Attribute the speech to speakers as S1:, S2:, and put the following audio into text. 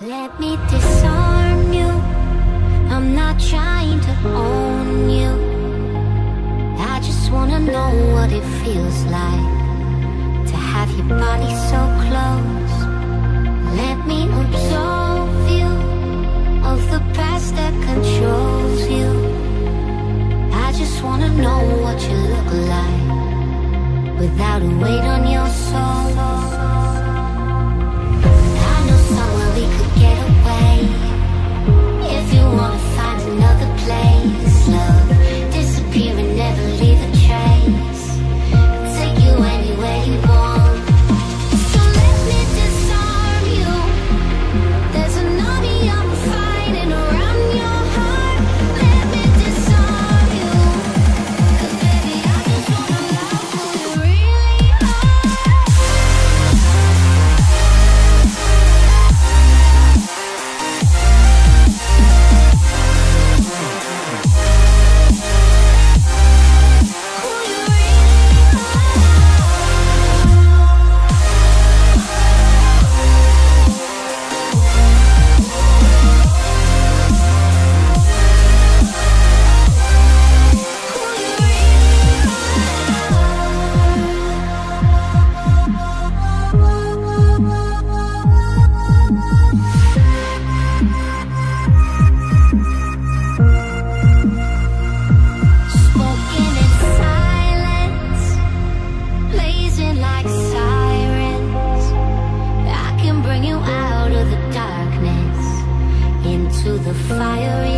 S1: Let me disarm you. I'm not trying to own you. I just wanna know what it feels like to have your body so close. Let me absolve you of the past that controls you. I just wanna know what you look like without a weight on your I